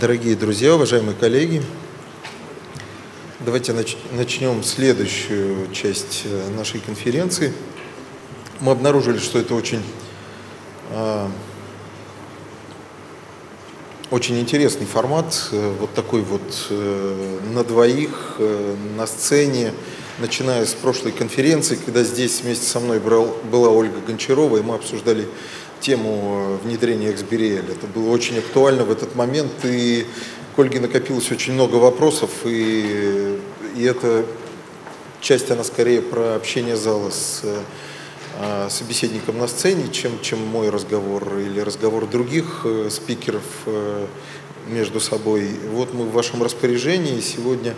Дорогие друзья, уважаемые коллеги, давайте начнем следующую часть э, нашей конференции. Мы обнаружили, что это очень, а, очень интересный формат, э, вот такой вот э, на двоих, на сцене, начиная с прошлой конференции, когда здесь вместе со мной была Ольга Гончарова, и мы обсуждали тему внедрения XBRL. Это было очень актуально в этот момент, и к накопилось очень много вопросов, и, и эта часть, она скорее про общение зала с а, собеседником на сцене, чем, чем мой разговор или разговор других э, спикеров э, между собой. Вот мы в вашем распоряжении сегодня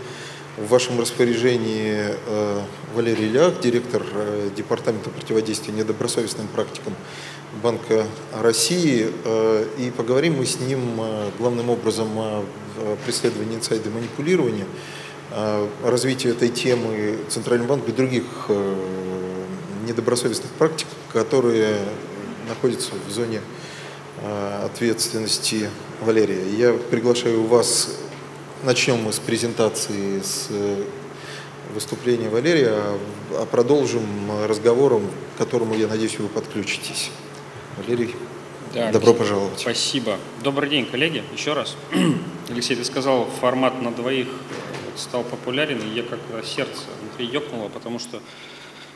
в вашем распоряжении э, Валерий Лях, директор э, Департамента противодействия недобросовестным практикам Банка России. Э, и поговорим мы с ним главным образом о преследовании инсайда манипулирования, о развитии этой темы Центрального банка и других недобросовестных практик, которые находятся в зоне ответственности Валерия. Я приглашаю вас Начнем мы с презентации, с э, выступления Валерия, а продолжим разговором, к которому, я надеюсь, вы подключитесь. Валерий, да, добро пожаловать. Спасибо. Добрый день, коллеги, еще раз. Алексей, ты сказал, формат на двоих стал популярен, и я как сердце внутри ёкнуло, потому что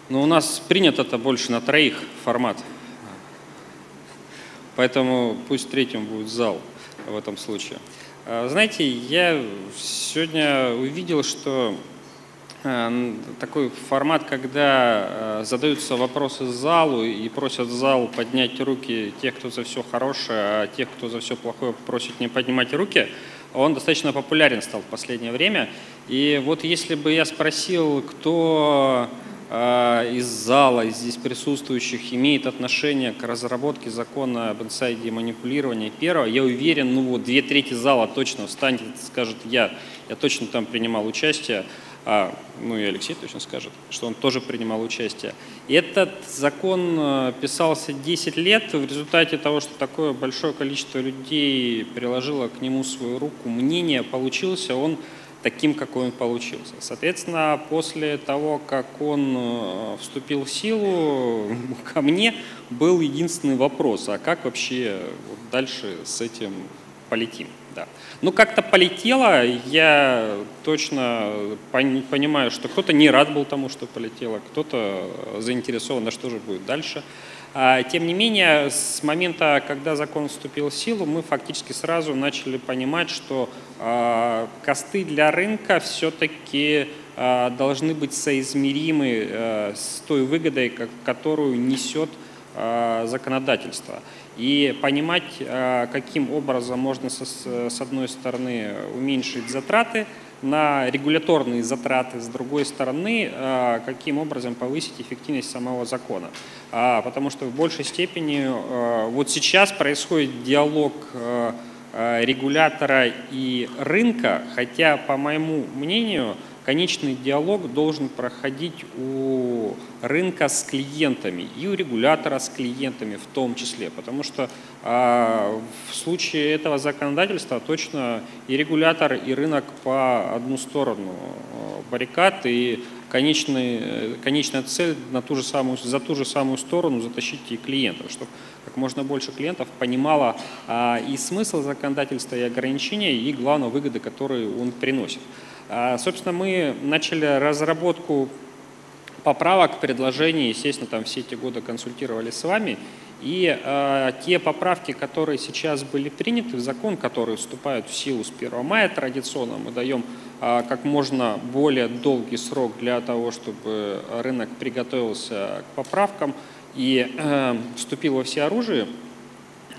ну, у нас принято это больше на троих формат. Поэтому пусть третьим будет зал в этом случае. А, знаете, я сегодня увидел, что такой формат, когда а, задаются вопросы залу и просят зал поднять руки тех, кто за все хорошее, а тех, кто за все плохое, просит не поднимать руки, он достаточно популярен стал в последнее время. И вот если бы я спросил, кто а, из зала, из здесь присутствующих имеет отношение к разработке закона об инсайде и манипулировании первого, я уверен, ну вот две трети зала точно встанет скажет я, я точно там принимал участие, а, ну и Алексей точно скажет, что он тоже принимал участие. И этот закон а, писался 10 лет, в результате того, что такое большое количество людей приложило к нему свою руку, мнение получился, он таким, какой он получился. Соответственно, после того, как он э, вступил в силу, ко мне был единственный вопрос, а как вообще дальше с этим полетим? Ну, как-то полетело, я точно понимаю, что кто-то не рад был тому, что полетело, кто-то заинтересован, а что же будет дальше. А, тем не менее, с момента, когда закон вступил в силу, мы фактически сразу начали понимать, что а, косты для рынка все-таки а, должны быть соизмеримы с той выгодой, которую несет законодательство. И понимать, каким образом можно с одной стороны уменьшить затраты, на регуляторные затраты, с другой стороны, а, каким образом повысить эффективность самого закона. А, потому что в большей степени вот сейчас происходит диалог регулятора и рынка, хотя, по моему мнению, конечный диалог должен проходить у рынка с клиентами и у регулятора с клиентами в том числе, потому что а, в случае этого законодательства точно и регулятор, и рынок по одну сторону а, баррикад, и конечный, конечная цель на ту же самую, за ту же самую сторону затащить и клиентов, чтобы как можно больше клиентов понимало а, и смысл законодательства, и ограничения, и, главное, выгоды, которые он приносит. А, собственно, мы начали разработку поправок, предложений, естественно, там все эти годы консультировали с вами, и э, те поправки, которые сейчас были приняты в закон, которые вступают в силу с 1 мая традиционно, мы даем э, как можно более долгий срок для того, чтобы рынок приготовился к поправкам и э, вступил во всеоружие.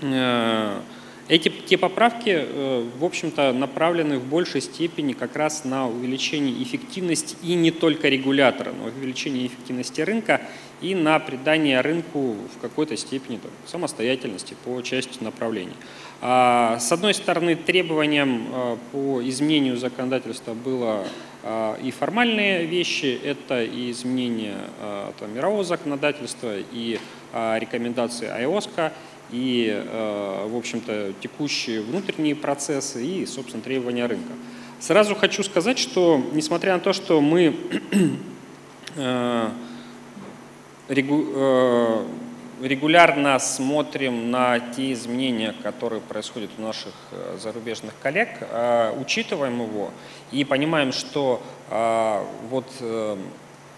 Э, эти те поправки, э, в общем-то, направлены в большей степени как раз на увеличение эффективности и не только регулятора, но увеличение эффективности рынка и на придание рынку в какой-то степени там, самостоятельности по части направлений. А, с одной стороны, требованием э, по изменению законодательства было э, и формальные вещи, это и изменение там, мирового законодательства, и рекомендации АИОСКО, и, в общем-то, текущие внутренние процессы и, собственно, требования рынка. Сразу хочу сказать, что несмотря на то, что мы регулярно смотрим на те изменения, которые происходят у наших э, зарубежных коллег, э, учитываем его и понимаем, что э, вот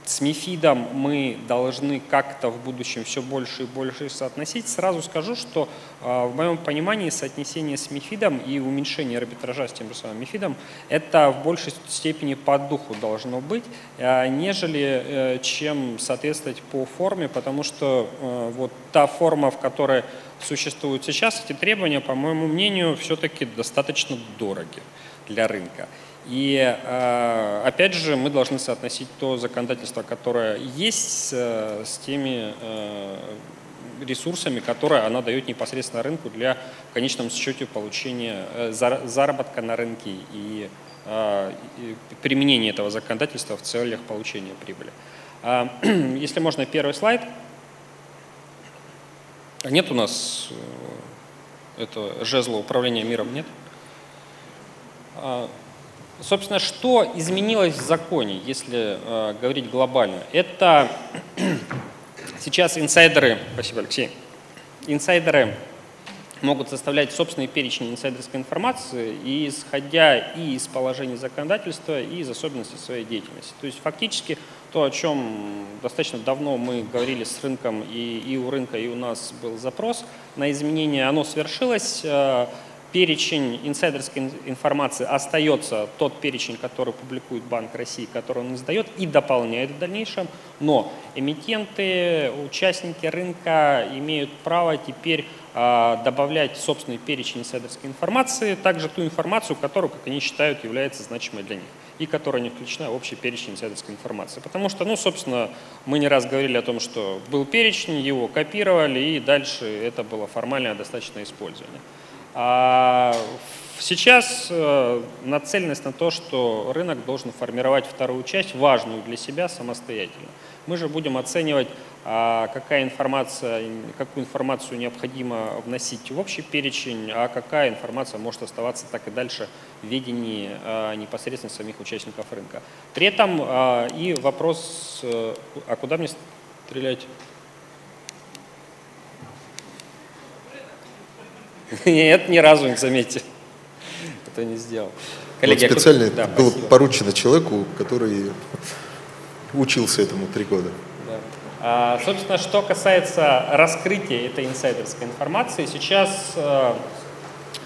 с МИФИДом мы должны как-то в будущем все больше и больше соотносить. Сразу скажу, что в моем понимании соотнесение с МИФИДом и уменьшение арбитража с тем же самым МИФИДом это в большей степени по духу должно быть, нежели чем соответствовать по форме, потому что вот та форма, в которой существуют сейчас, эти требования, по моему мнению, все-таки достаточно дороги для рынка. И э, опять же мы должны соотносить то законодательство, которое есть, с теми э, ресурсами, которые она дает непосредственно рынку для в конечном счете получения э, заработка на рынке и применения этого законодательства в целях получения прибыли. А, если можно, первый слайд. Нет у нас это жезла управления миром, нет? Собственно, что изменилось в законе, если э, говорить глобально? Это сейчас инсайдеры, спасибо, Алексей, инсайдеры могут составлять собственный перечень инсайдерской информации, и исходя и из положений законодательства, и из особенностей своей деятельности. То есть фактически то, о чем достаточно давно мы говорили с рынком, и, и у рынка, и у нас был запрос на изменения, оно свершилось. Перечень инсайдерской информации остается тот перечень, который публикует Банк России, который он издает и дополняет в дальнейшем, но эмитенты, участники рынка имеют право теперь а, добавлять собственный перечень инсайдерской информации, также ту информацию, которую, как они считают, является значимой для них и которая не включена в общий перечень инсайдерской информации. Потому что, ну, собственно, мы не раз говорили о том, что был перечень, его копировали, и дальше это было формальное достаточно использование. А сейчас э, нацеленность на то, что рынок должен формировать вторую часть, важную для себя самостоятельно. Мы же будем оценивать, а, какая информация, какую информацию необходимо вносить в общий перечень, а какая информация может оставаться так и дальше в ведении а, непосредственно самих участников рынка. При этом и вопрос, э, а куда мне стрелять? Нет, ни разу, не заметьте. Это не сделал. Коллеги, вот специально да, было спасибо. поручено человеку, который учился этому три года. Да. А, собственно, что касается раскрытия этой инсайдерской информации, сейчас э,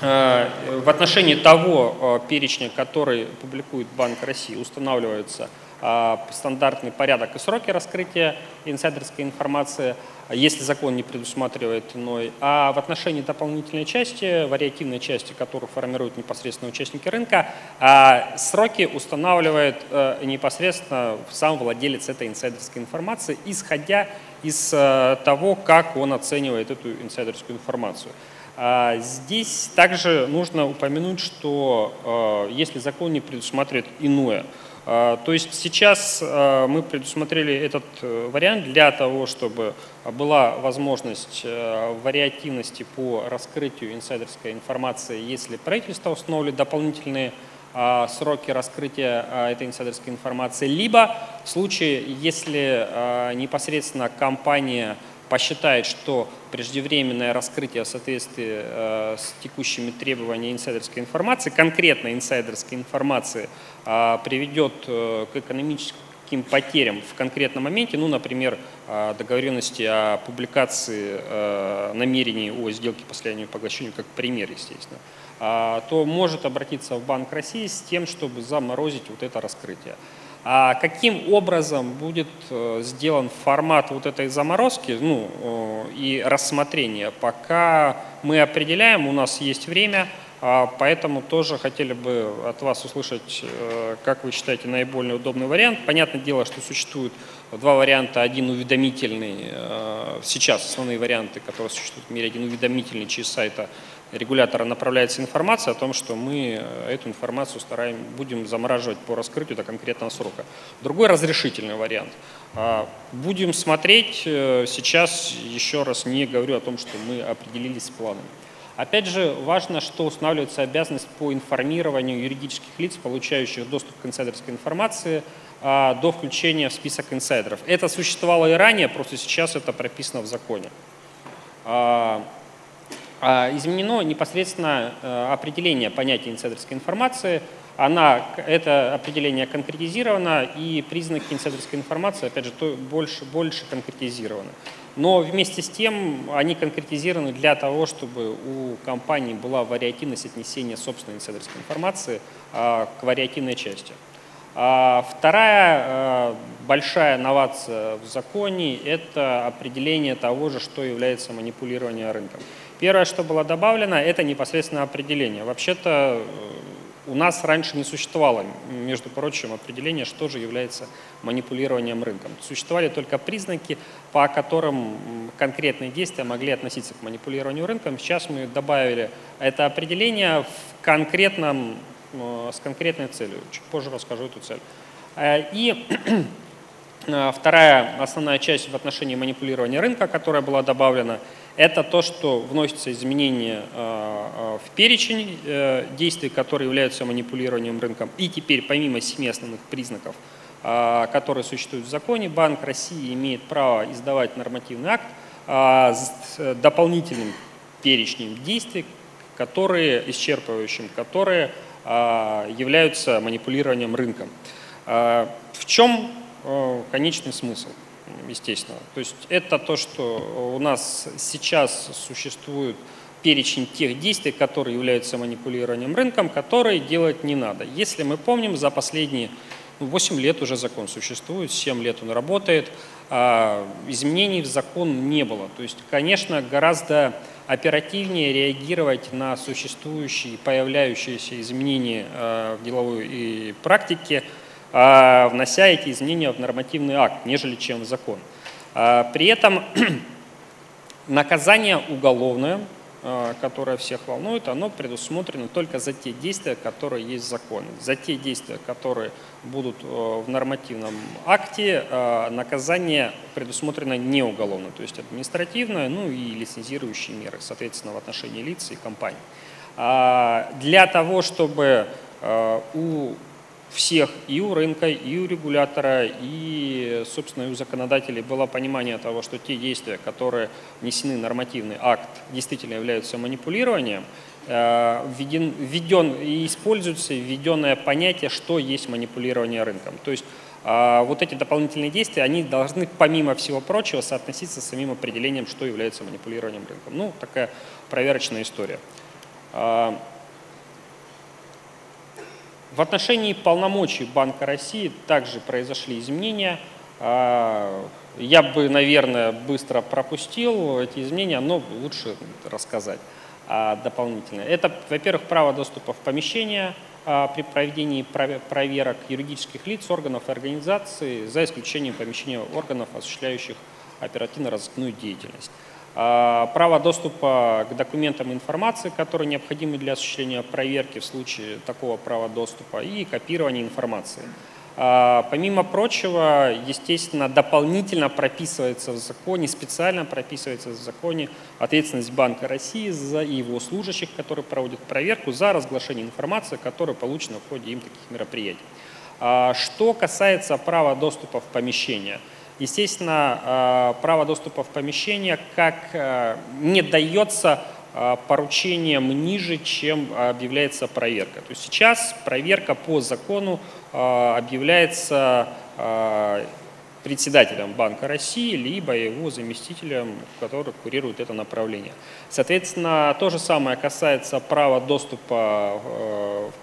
э, в отношении того э, перечня, который публикует Банк России, устанавливается а, стандартный порядок и сроки раскрытия инсайдерской информации, если закон не предусматривает иной. А в отношении дополнительной части, вариативной части, которую формируют непосредственно участники рынка, а, сроки устанавливает э, непосредственно сам владелец этой инсайдерской информации, исходя из э, того, как он оценивает эту инсайдерскую информацию. А, здесь также нужно упомянуть, что э, если закон не предусматривает иное, а, то есть сейчас а, мы предусмотрели этот э, вариант для того, чтобы была возможность э, вариативности по раскрытию инсайдерской информации, если правительство установит дополнительные а, сроки раскрытия этой инсайдерской информации, либо в случае, если непосредственно компания посчитает, что преждевременное раскрытие в соответствии э, с текущими требованиями инсайдерской информации, конкретно инсайдерской информации, приведет э, к экономическим потерям в конкретном моменте, ну, например, э, договоренности о публикации э, намерений о сделке по слиянию и поглощению, как пример, естественно, э, то может обратиться в Банк России с тем, чтобы заморозить вот это раскрытие. А каким образом будет э, сделан формат вот этой заморозки ну, и рассмотрения, пока мы определяем, у нас есть время, А, поэтому тоже хотели бы от вас услышать, э, как вы считаете наиболее удобный вариант. Понятное дело, что существует два варианта. Один уведомительный, э, сейчас основные варианты, которые существуют в мире, один уведомительный через сайта регулятора направляется информация о том, что мы э, эту информацию стараем, будем замораживать по раскрытию до конкретного срока. Другой разрешительный вариант. А, будем смотреть, сейчас еще раз не говорю о том, что мы определились с планом. Опять же, важно, что устанавливается обязанность по информированию юридических лиц, получающих доступ к инсайдерской информации, а, до включения в список инсайдеров. Это существовало и ранее, просто сейчас это прописано в законе. А, изменено непосредственно э, определение понятия инсайдерской информации. Она, это определение конкретизировано, и признаки инсайдерской информации, опять же, больше, больше конкретизированы. Но вместе с тем они конкретизированы для того, чтобы у компании была вариативность отнесения собственной инсайдерской информации а, к вариативной части. А вторая а, большая новация в законе – это определение того же, что является манипулированием рынком. Первое, что было добавлено, это непосредственно определение. Вообще-то у нас раньше не существовало, между прочим, определения, что же является манипулированием рынком. Существовали только признаки, по которым конкретные действия могли относиться к манипулированию рынком. Сейчас мы добавили это определение в конкретном, э, с конкретной целью. Чуть позже расскажу эту цель. Э, и э, вторая основная часть в отношении манипулирования рынка, которая была добавлена – это то, что вносятся изменения а, а, в перечень э, действий, которые являются манипулированием рынком. И теперь, помимо семи основных признаков, которые существуют в законе, Банк России имеет право издавать нормативный акт с э, дополнительным перечнем действий, которые, исчерпывающим, которые являются манипулированием рынком. В чем э, конечный смысл? Естественно. То есть это то, что у нас сейчас существует перечень тех действий, которые являются манипулированием рынком, которые делать не надо. Если мы помним, за последние 8 ну, лет уже закон существует, 7 лет он работает, а изменений в закон не было. То есть, конечно, гораздо оперативнее реагировать на существующие, появляющиеся изменения а, в деловой практике – внося эти изменения в нормативный акт, нежели чем в закон. А, при этом наказание уголовное, а, которое всех волнует, оно предусмотрено только за те действия, которые есть в законе. За те действия, которые будут в нормативном акте, наказание предусмотрено не уголовно, то есть административное, ну и лицензирующие меры, соответственно, в отношении лиц и компаний. Для того, чтобы у всех и у рынка, и у регулятора, и, собственно, и у законодателей было понимание того, что те действия, которые внесены в нормативный акт, действительно являются манипулированием, э, введен, введен и используется введенное понятие, что есть манипулирование рынком. То есть э, вот эти дополнительные действия, они должны, помимо всего прочего, соотноситься с самим определением, что является манипулированием рынком. Ну, такая проверочная история. В отношении полномочий Банка России также произошли изменения. А, я бы, наверное, быстро пропустил эти изменения, но лучше рассказать а, дополнительно. Это, во-первых, право доступа в помещение а, при проведении проверок юридических лиц, органов и организаций, за исключением помещения органов, осуществляющих оперативно-розыскную деятельность. А, право доступа к документам информации, которые необходимы для осуществления проверки в случае такого права доступа, и копирование информации. А, помимо прочего, естественно, дополнительно прописывается в законе, специально прописывается в законе ответственность Банка России за его служащих, которые проводят проверку за разглашение информации, которая получена в ходе им таких мероприятий. А, что касается права доступа в помещение – Естественно, э, право доступа в помещение как э, не дается э, поручением ниже, чем объявляется проверка. То есть сейчас проверка по закону объявляется председателем Банка России, либо его заместителем, который курирует это направление. Соответственно, то же самое касается права доступа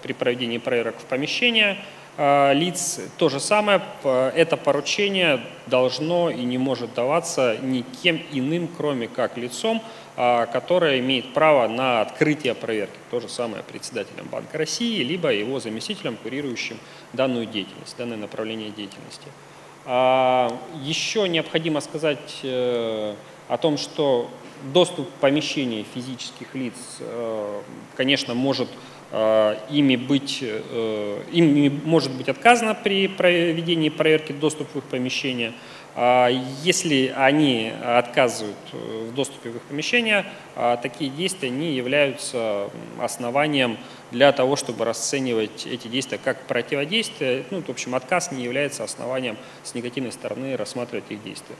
при проведении проверок в помещение – лиц то же самое. Это поручение должно и не может даваться никем иным, кроме как лицом, которое имеет право на открытие проверки. То же самое председателем Банка России, либо его заместителем, курирующим данную деятельность, данное направление деятельности. Еще необходимо сказать э, о том, что доступ в помещение физических лиц, э, конечно, может ими быть, э, ими может быть отказано при проведении проверки доступа в их помещение. А если они отказывают в доступе в их помещение, а такие действия не являются основанием для того, чтобы расценивать эти действия как противодействие. Ну, в общем, отказ не является основанием с негативной стороны рассматривать их действия.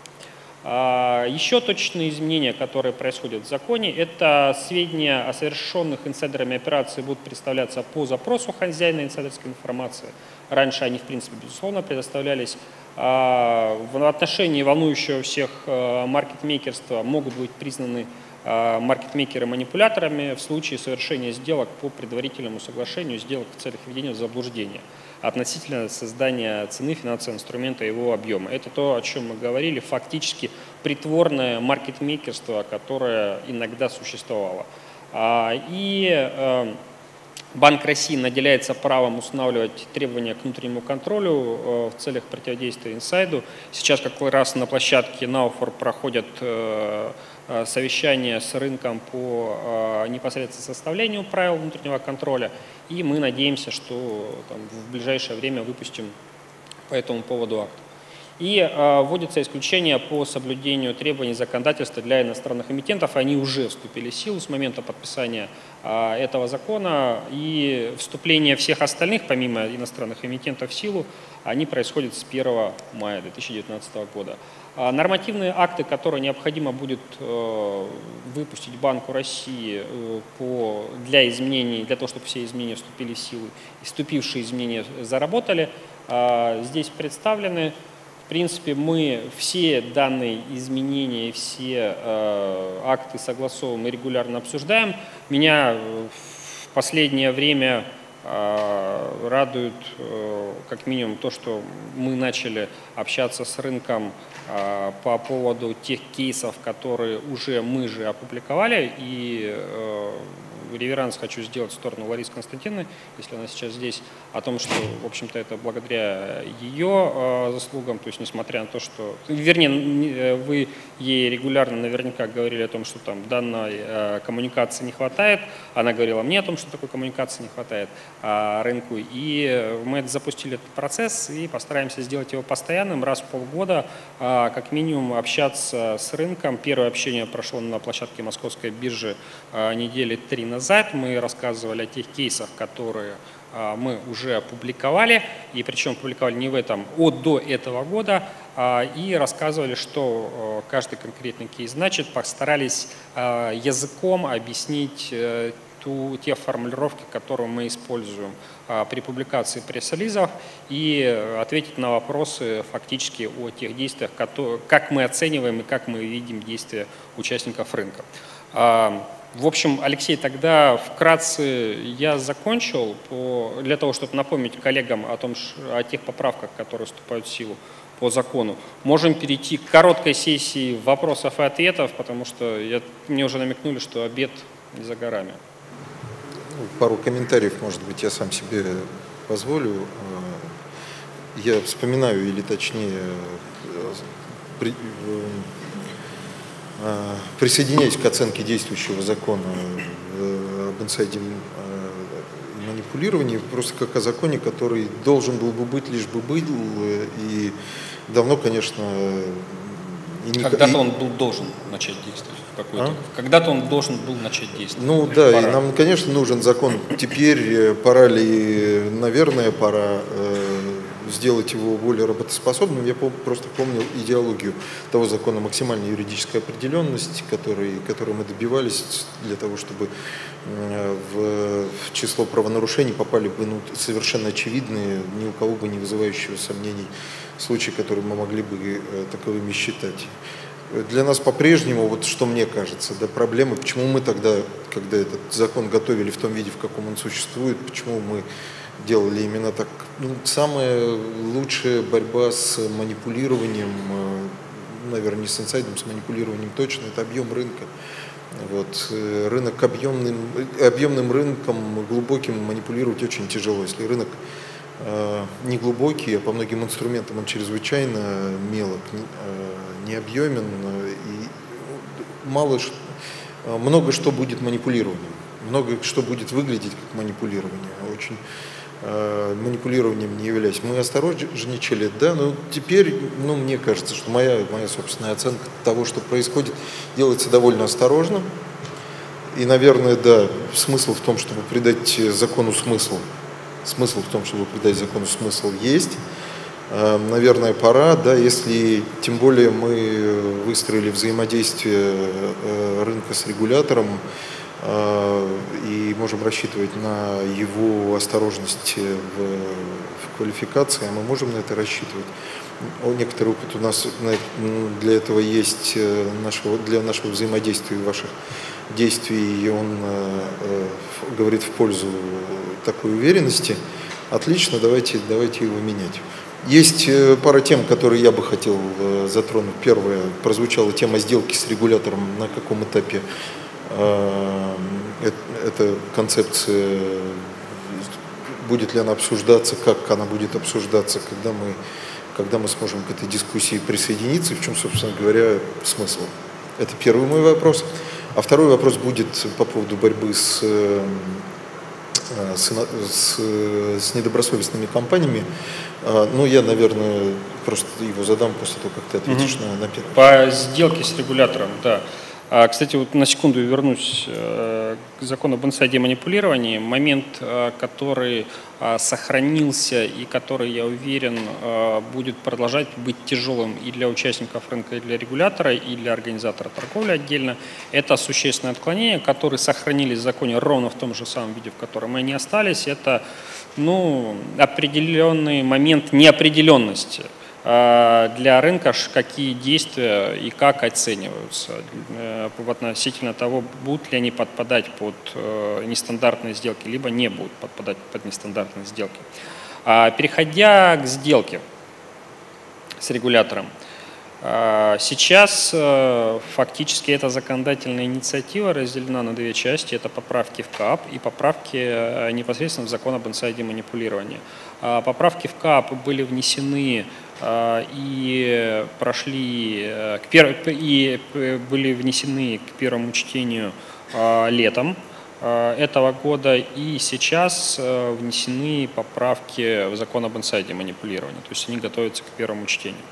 А, еще точные изменения, которые происходят в законе, это сведения о совершенных инсайдерами операции будут представляться по запросу хозяина инсайдерской информации. Раньше они, в принципе, безусловно, предоставлялись. А, в отношении волнующего всех а, маркетмейкерства могут быть признаны маркетмейкеры манипуляторами в случае совершения сделок по предварительному соглашению сделок в целях введения в заблуждение относительно создания цены финансового инструмента и его объема. Это то, о чем мы говорили, фактически притворное маркетмейкерство, которое иногда существовало. А, и э, Банк России наделяется правом устанавливать требования к внутреннему контролю э, в целях противодействия инсайду. Сейчас как раз на площадке Науфор проходят э, совещание с рынком по э, непосредственно составлению правил внутреннего контроля, и мы надеемся, что там, в ближайшее время выпустим по этому поводу акт. И э, вводится исключение по соблюдению требований законодательства для иностранных эмитентов. Они уже вступили в силу с момента подписания э, этого закона. И вступление всех остальных, помимо иностранных эмитентов в силу, они происходят с 1 мая 2019 года. А нормативные акты, которые необходимо будет э, выпустить Банку России э, по, для изменений, для того, чтобы все изменения вступили в силу, и вступившие изменения заработали, а, здесь представлены. В принципе, мы все данные изменения, все э, акты согласовываем и регулярно обсуждаем. Меня в последнее время радует как минимум то, что мы начали общаться с рынком а, по поводу тех кейсов, которые уже мы же опубликовали. И э, реверанс хочу сделать в сторону Ларисы Константиновны, если она сейчас здесь, о том, что, в общем-то, это благодаря ее э, заслугам, то есть несмотря на то, что... Вернее, э, вы ей регулярно наверняка говорили о том, что там данной э, коммуникации не хватает, она говорила мне о том, что такой коммуникации не хватает э, рынку, и мы запустили этот процесс и постараемся сделать его постоянным, раз в полгода, э, как минимум общаться с рынком. Первое общение прошло на площадке Московской биржи э, недели три назад, назад мы рассказывали о тех кейсах, которые а, мы уже опубликовали, и причем публиковали не в этом, от до этого года, а, и рассказывали, что каждый конкретный кейс значит, постарались а, языком объяснить э, ту, те формулировки, которые мы используем при публикации пресс-релизов и ответить на вопросы фактически о тех действиях, как мы оцениваем и как мы видим действия участников рынка. В общем, Алексей, тогда вкратце я закончил по, для того, чтобы напомнить коллегам о, том, о тех поправках, которые вступают в силу по закону. Можем перейти к короткой сессии вопросов и ответов, потому что я, мне уже намекнули, что обед не за горами. Пару комментариев, может быть, я сам себе позволю. Я вспоминаю, или точнее, при, Э, присоединяюсь к оценке действующего закона э, об инсайде э, манипулировании, просто как о законе, который должен был бы быть, лишь бы был, и давно, конечно... И Когда-то он был должен начать действовать. А? Когда-то он должен был начать действовать. Ну да, пора. и нам, конечно, нужен закон. Теперь пора ли, наверное, пора сделать его более работоспособным, я просто помнил идеологию того закона максимальной юридической определенности, который, которой мы добивались для того, чтобы в, число правонарушений попали бы ну, совершенно очевидные, ни у кого бы не вызывающие сомнений случаи, которые мы могли бы э, таковыми считать. Для нас по-прежнему, вот что мне кажется, да, проблема, почему мы тогда, когда этот закон готовили в том виде, в каком он существует, почему мы делали именно так. Ну, самая лучшая борьба с манипулированием, э, наверное, не с инсайдом, с манипулированием точно, это объем рынка. Вот. Э, рынок объемным, объемным рынком, глубоким манипулировать очень тяжело. Если рынок э, не глубокий, а по многим инструментам он чрезвычайно мелок, не, э, не объемен, э, и мало, много что будет манипулированием, много что будет выглядеть как манипулирование. Очень Э, манипулированием не являюсь. Мы осторожничали, да, но теперь, ну, мне кажется, что моя, моя собственная оценка того, что происходит, делается довольно осторожно. И, наверное, да, смысл в том, чтобы придать закону смысл. Смысл в том, чтобы придать закону смысл есть. Э, наверное, пора, да, если тем более мы выстроили взаимодействие э, рынка с регулятором, Э, и можем рассчитывать на его осторожность в, в квалификации, а мы можем на это рассчитывать. Некоторый опыт у нас для этого есть, э, нашего, для нашего взаимодействия и ваших действий, и он э, говорит в пользу такой уверенности. Отлично, давайте, давайте его менять. Есть пара тем, которые я бы хотел затронуть. Первая прозвучала тема сделки с регулятором, на каком этапе эта концепция, будет ли она обсуждаться, как она будет обсуждаться, когда мы, когда мы сможем к этой дискуссии присоединиться, в чем, собственно говоря, смысл. Это первый мой вопрос. А второй вопрос будет по поводу борьбы с, э, с, с, с недобросовестными компаниями. А, ну, я, наверное, просто его задам после того, как ты ответишь угу. на, на первый. По сделке с регулятором, да. А, кстати, вот на секунду вернусь э, к закону об инсайде манипулировании. Момент, э, который э, сохранился и который, я уверен, будет продолжать быть тяжелым и для участников рынка, и для регулятора, и для организатора торговли отдельно, это существенное отклонение, которые сохранились в законе ровно в том же самом виде, в котором они остались. Это ну, определенный момент неопределенности – а, для рынка какие действия и как оцениваются э, относительно того, будут ли они подпадать под э, нестандартные сделки, либо не будут подпадать под нестандартные сделки. А, переходя к сделке с регулятором, а, Сейчас э, фактически эта законодательная инициатива разделена на две части. Это поправки в КАП и поправки непосредственно в закон об инсайде манипулирования. Поправки в КАП были внесены а, и прошли э, и были внесены к первому чтению а, летом этого года, и сейчас э, внесены поправки в закон об инсайде манипулирования, то есть они готовятся к первому чтению.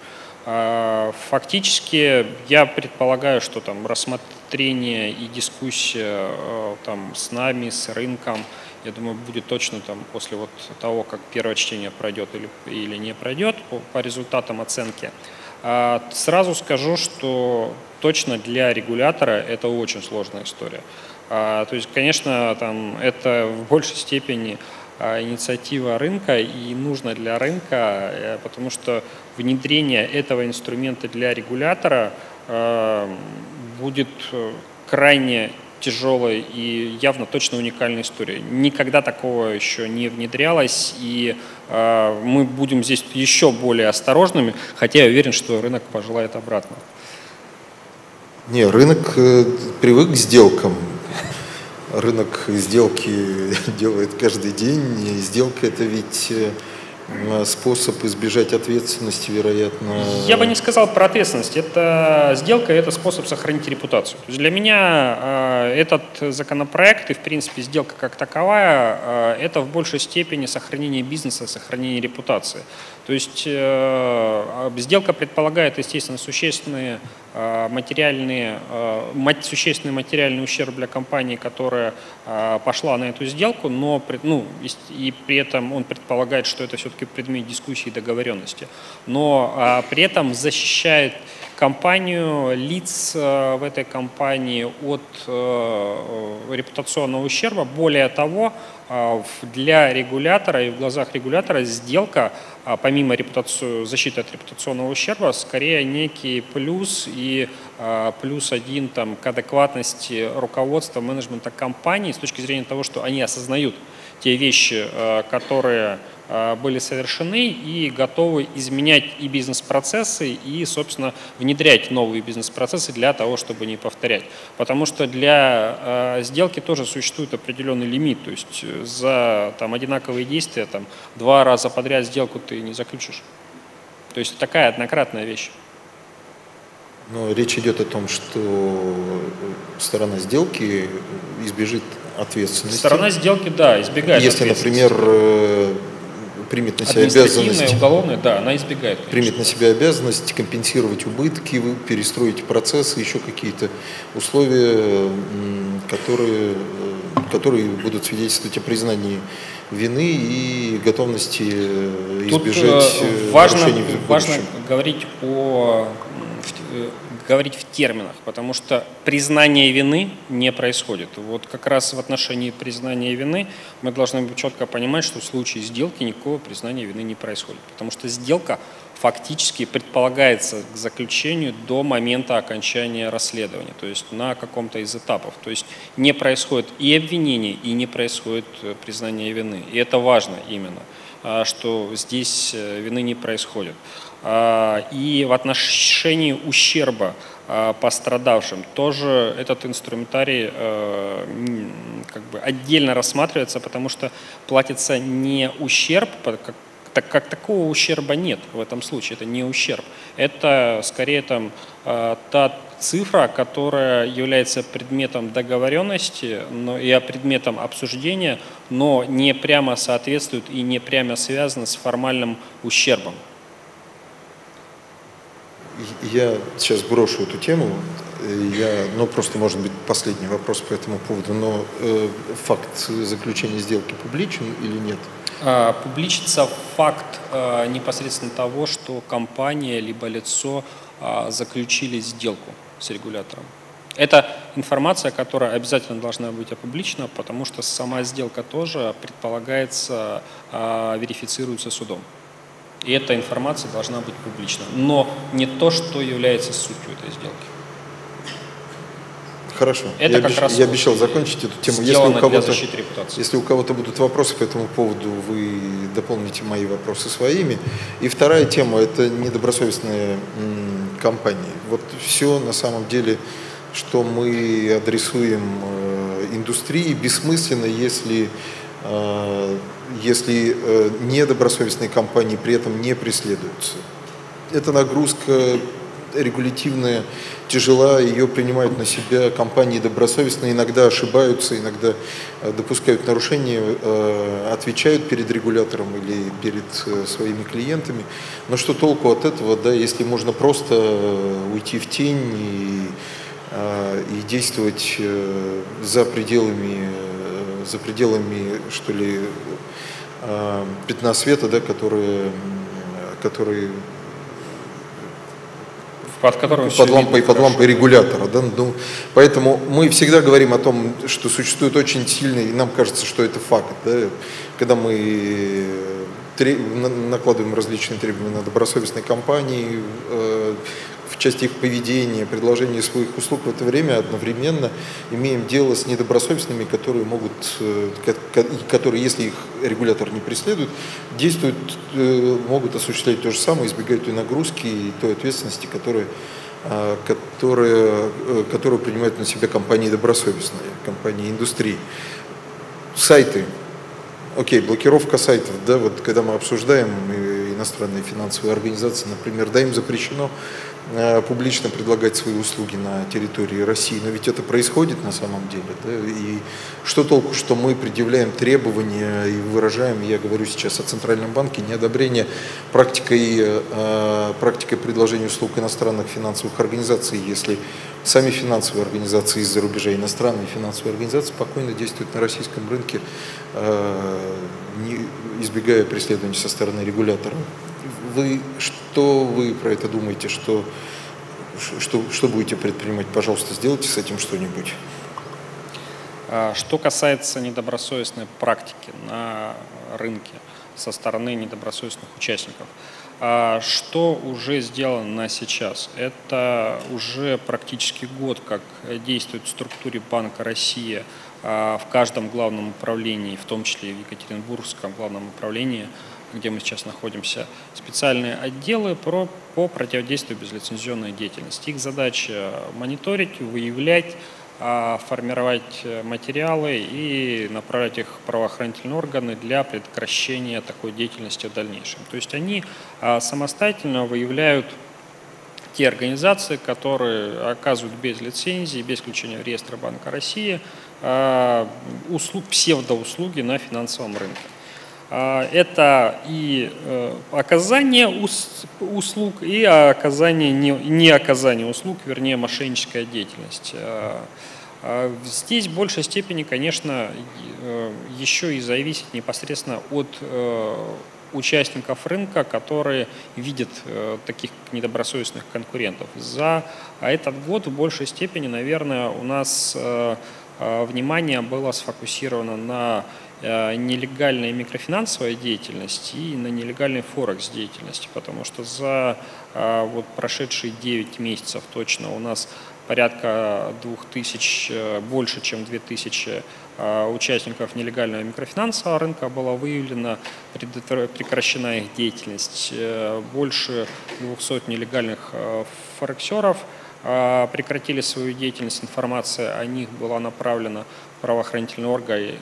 Фактически я предполагаю, что там рассмотрение и дискуссия э, там, с нами, с рынком – я думаю, будет точно там после вот того, как первое чтение пройдет или, или не пройдет по, по результатам оценки. А, сразу скажу, что точно для регулятора это очень сложная история. А, то есть, конечно, там это в большей степени а, инициатива рынка и нужно для рынка, э, потому что внедрение этого инструмента для регулятора а, будет э, крайне тяжелая и явно точно уникальная история. Никогда такого еще не внедрялось, и э, мы будем здесь еще более осторожными, хотя я уверен, что рынок пожелает обратно. Не, рынок э, привык к сделкам. Рынок сделки делает каждый день. И сделка это ведь э, способ избежать ответственности, вероятно? Я бы не сказал про ответственность. Это сделка, это способ сохранить репутацию. То есть для меня э, этот законопроект и, в принципе, сделка как таковая, э, это в большей степени сохранение бизнеса, сохранение репутации. То есть э, сделка предполагает, естественно, существенные Э, материальные, э, существенный материальный ущерб для компании, которая пошла на эту сделку, но ну, и при этом он предполагает, что это все-таки предмет дискуссии и договоренности. Но при этом защищает компанию, лиц в этой компании от репутационного ущерба. Более того, для регулятора и в глазах регулятора сделка а помимо репутацию, защиты от репутационного ущерба, скорее некий плюс и а, плюс один там, к адекватности руководства, менеджмента компании с точки зрения того, что они осознают те вещи, которые были совершены и готовы изменять и бизнес-процессы, и, собственно, внедрять новые бизнес-процессы для того, чтобы не повторять. Потому что для сделки тоже существует определенный лимит, то есть за там, одинаковые действия там, два раза подряд сделку ты не заключишь. То есть такая однократная вещь. Но речь идет о том, что сторона сделки избежит ответственности. Сторона сделки, да, избегает Если, например, э, примет на себя обязанность... уголовная, да, она избегает. Конечно. Примет на себя обязанность компенсировать убытки, перестроить процессы, еще какие-то условия, которые, э, которые будут свидетельствовать о признании вины и готовности э, избежать Тут важно, важно говорить о Э, говорить в терминах, потому что признание вины не происходит. Вот как раз в отношении признания вины мы должны четко понимать, что в случае сделки никакого признания вины не происходит, потому что сделка фактически предполагается к заключению до момента окончания расследования, то есть на каком-то из этапов. То есть не происходит и обвинение, и не происходит э, признание вины. И это важно именно, что здесь э, вины не происходит. А, и в отношении ущерба а, пострадавшим тоже этот инструментарий а, как бы отдельно рассматривается, потому что платится не ущерб, так как такого ущерба нет в этом случае, это не ущерб. Это скорее там та цифра, которая является предметом договоренности но и предметом обсуждения, но не прямо соответствует и не прямо связана с формальным ущербом. Я сейчас брошу эту тему. Я, ну, просто, может быть, последний вопрос по этому поводу. Но э, факт заключения сделки публичен или нет? А, публичится факт а, непосредственно того, что компания либо лицо а, заключили сделку с регулятором. Это информация, которая обязательно должна быть опубличена, потому что сама сделка тоже предполагается, а, верифицируется судом. И эта информация должна быть публична. Но не то, что является сутью этой сделки. Хорошо. Это я, как обещ... раз я обещал закончить эту тему. Если у кого-то, если у кого-то будут вопросы по этому поводу, вы дополните мои вопросы своими. И вторая тема – это недобросовестные компании. Вот все на самом деле, что мы адресуем э, индустрии, бессмысленно, если э, если э, недобросовестные компании при этом не преследуются. Эта нагрузка регулятивная тяжела, ее принимают на себя компании добросовестные, иногда ошибаются, иногда э, допускают нарушения, э, отвечают перед регулятором или перед своими клиентами. Но что толку от этого, да, если можно просто уйти в тень и, и действовать за пределами, за пределами, что ли, Э, пятна света, да, которые, которые под, которым под лампой, под лампой регулятора. Да? Ну, поэтому мы всегда говорим о том, что существует очень сильный, и нам кажется, что это факт, да? когда мы накладываем различные требования на добросовестные компании, э, в части их поведения, предложения своих услуг в это время одновременно имеем дело с недобросовестными, которые могут, э, которые, если их регулятор не преследует, действуют, э, могут осуществлять то же самое, избегать той нагрузки и той ответственности, которые которые, которые принимают на себя компании добросовестные, компании индустрии. Сайты. Окей, блокировка сайтов, да, вот когда мы обсуждаем иностранные финансовые организации, например, да, им запрещено Э, публично предлагать свои услуги на территории России, но ведь это происходит на самом деле. Да? И что толку, что мы предъявляем требования и выражаем, я говорю сейчас о Центральном банке, неодобрение практикой, э, практикой предложения услуг иностранных финансовых организаций, если сами финансовые организации из-за рубежа, иностранные финансовые организации спокойно действуют на российском рынке, э, не, избегая преследования со стороны регулятора вы, что вы про это думаете, что, что, что будете предпринимать? Пожалуйста, сделайте с этим что-нибудь. А, что касается недобросовестной практики на рынке со стороны недобросовестных участников, А что уже сделано на сейчас? Это уже практически год, как действует в структуре Банка России а, в каждом главном управлении, в том числе и в Екатеринбургском главном управлении, где мы сейчас находимся, специальные отделы про, по противодействию безлицензионной деятельности. Их задача мониторить, выявлять, а формировать э, материалы и направлять их в правоохранительные органы для прекращения такой деятельности в дальнейшем. То есть они а, самостоятельно выявляют те организации, которые оказывают без лицензии, без включения в реестр Банка России а, услуг, псевдоуслуги на финансовом рынке. А, это и э, оказание услуг, и оказание, не, оказание услуг, вернее, мошенническая деятельность. А, а здесь в большей степени, конечно, э, еще и зависит непосредственно от э, участников рынка, которые видят таких недобросовестных конкурентов. За этот год в большей степени, наверное, у нас внимание было сфокусировано на Э, нелегальная микрофинансовая деятельность и на нелегальной форекс деятельности, потому что за э, вот прошедшие 9 месяцев точно у нас порядка 2000, э, больше чем 2000 участников нелегального микрофинансового рынка была выявлена, прекращена их деятельность. Больше 200 нелегальных форексеров прекратили свою деятельность, информация о них была направлена правоохранительные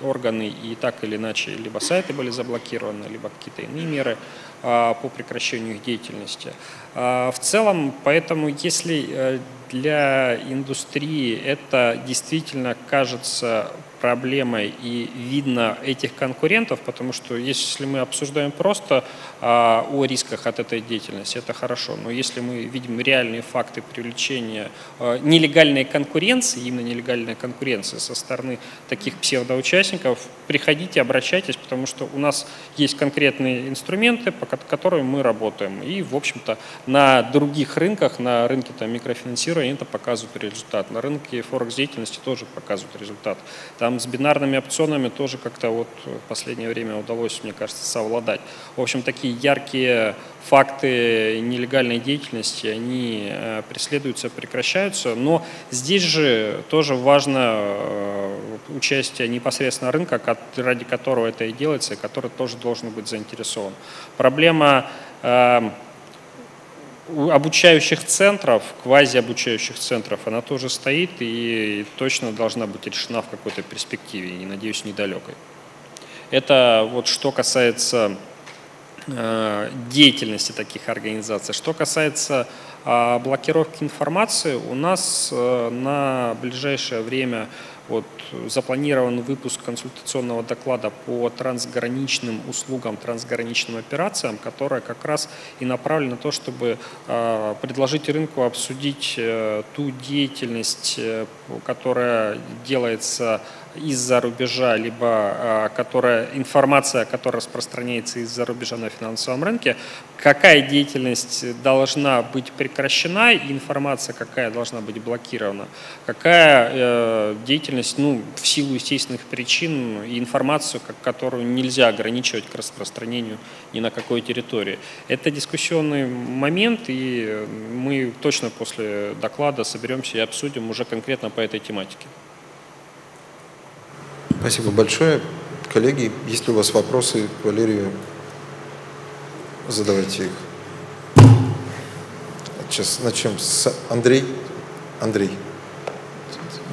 органы, и так или иначе либо сайты были заблокированы, либо какие-то иные меры а, по прекращению их деятельности. А, в целом, поэтому если э, для индустрии это действительно кажется проблемой и видно этих конкурентов, потому что если мы обсуждаем просто а, о рисках от этой деятельности, это хорошо, но если мы видим реальные факты привлечения а, нелегальной конкуренции, именно нелегальной конкуренции со стороны таких псевдоучастников, приходите, обращайтесь, потому что у нас есть конкретные инструменты, по которым мы работаем. И, в общем-то, на других рынках, на рынке там, микрофинансирования это показывает результат. На рынке форекс деятельности тоже показывают результат. Там с бинарными опционами тоже как-то вот в последнее время удалось, мне кажется, совладать. В общем, такие яркие факты нелегальной деятельности, они э, преследуются, прекращаются. Но здесь же тоже важно э, участие непосредственно рынка, ради которого это и делается, и который тоже должен быть заинтересован. Проблема э, обучающих центров, квазиобучающих центров, она тоже стоит и точно должна быть решена в какой-то перспективе, и, надеюсь, недалекой. Это вот что касается э, деятельности таких организаций. Что касается э, блокировки информации, у нас э, на ближайшее время вот, запланирован выпуск консультационного доклада по трансграничным услугам, трансграничным операциям, которая как раз и направлена на то, чтобы э, предложить рынку обсудить э, ту деятельность, э, которая делается из-за рубежа, либо а, которая, информация, которая распространяется из-за рубежа на финансовом рынке, какая деятельность должна быть прекращена и информация какая должна быть блокирована, какая э, деятельность, ну, в силу естественных причин и информацию, которую нельзя ограничивать к распространению ни на какой территории. Это дискуссионный момент, и мы точно после доклада соберемся и обсудим уже конкретно по этой тематике. Спасибо большое. Коллеги, есть ли у вас вопросы к Валерию? Задавайте их. Сейчас начнем с Андрей. Андрей.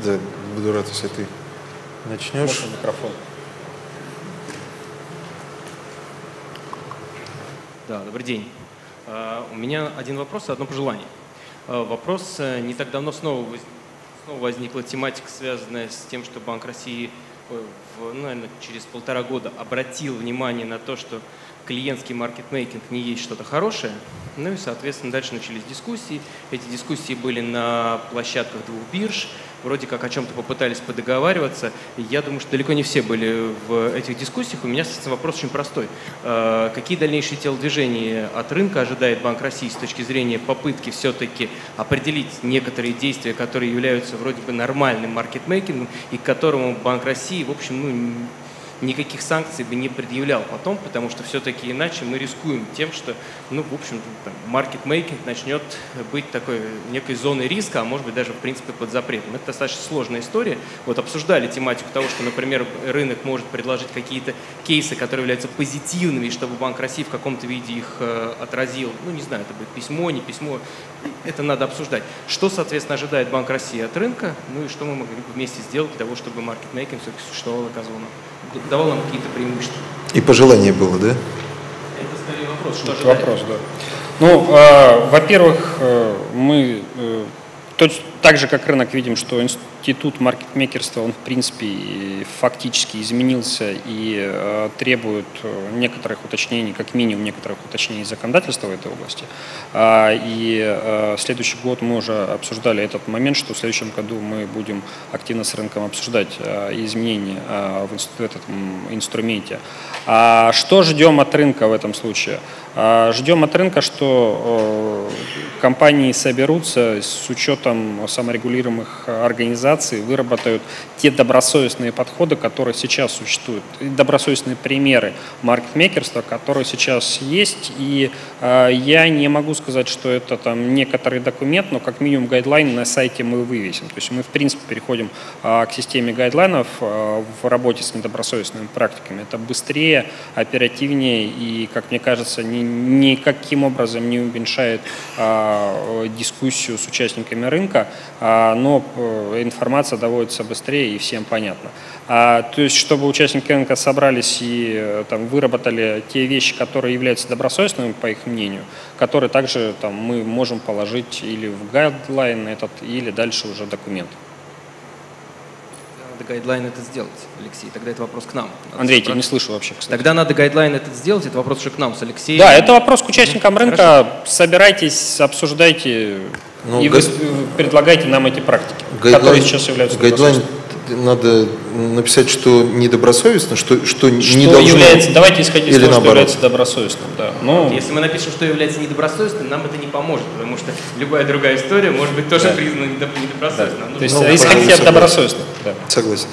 Да, буду рад, если ты начнешь. Можно микрофон. Да, добрый день. Uh, у меня один вопрос и одно пожелание. Uh, вопрос. Uh, не так давно снова, воз... снова возникла тематика, связанная с тем, что Банк России в, ну, наверное, через полтора года обратил внимание на то, что клиентский маркетмейкинг не есть что-то хорошее. Ну и, соответственно, дальше начались дискуссии. Эти дискуссии были на площадках двух бирж. Вроде как о чем-то попытались подоговариваться. Я думаю, что далеко не все были в этих дискуссиях. У меня, соответственно, вопрос очень простой. А, какие дальнейшие телодвижения от рынка ожидает Банк России с точки зрения попытки все-таки определить некоторые действия, которые являются вроде бы нормальным маркетмейкингом и к которому Банк России, в общем, ну, никаких санкций бы не предъявлял потом, потому что все-таки иначе мы рискуем тем, что, ну, в общем, маркетмейкинг начнет быть такой некой зоной риска, а может быть даже, в принципе, под запретом. Это достаточно сложная история. Вот обсуждали тематику того, что, например, рынок может предложить какие-то кейсы, которые являются позитивными, и чтобы Банк России в каком-то виде их э, отразил. Ну, не знаю, это будет письмо, не письмо. Это надо обсуждать. Что, соответственно, ожидает Банк России от рынка, ну и что мы могли бы вместе сделать для того, чтобы маркетмейкинг все-таки существовал и оказывал нам, давал нам какие-то преимущества. И пожелание было, да? Это скорее вопрос. Что ожидать? Вопрос, да. Ну, э, во-первых, э, мы э, так же, как рынок, видим, что институт маркетмейкерства, он в принципе фактически изменился и э, требует э, некоторых уточнений, как минимум некоторых уточнений законодательства в этой области. А, и э, следующий год мы уже обсуждали этот момент, что в следующем году мы будем активно с рынком обсуждать изменения в, этом инструменте. А что ждем от рынка в этом случае? А, ждем от рынка, что компании соберутся с учетом саморегулируемых организаций, выработают те добросовестные подходы, которые сейчас существуют, добросовестные примеры маркетмейкерства, которые сейчас есть. И э, я не могу сказать, что это там некоторый документ, но как минимум гайдлайн на сайте мы вывесим. То есть мы в принципе переходим э, к системе гайдлайнов в работе с недобросовестными практиками. Это быстрее, оперативнее и, как мне кажется, не никаким образом не уменьшает а, дискуссию с участниками рынка, а, но э, информация доводится быстрее и всем понятно. А, то есть, чтобы участники рынка собрались и э, там, выработали те вещи, которые являются добросовестными, по их мнению, которые также там, мы можем положить или в гайдлайн этот, или дальше уже документ надо гайдлайн этот сделать, Алексей. Тогда это вопрос к нам. Надо Андрей, я не слышу вообще, кстати. Тогда надо гайдлайн этот сделать, это вопрос уже к нам с Алексеем. Да, это вопрос к участникам рынка. Хорошо. Собирайтесь, обсуждайте ну, и гай... вы предлагайте нам эти практики, гайдлайн, которые сейчас являются Гайдлайн надо написать, что недобросовестно, что, что, что не должно... Является, давайте исходить из того, наоборот. что является добросовестным. Да. Но... Ну, Если мы напишем, что является недобросовестным, нам это не поможет, потому что любая другая история может быть тоже да. признана недобросовестной. Да. То есть ну, исходить от добросовестных. Да. Согласен.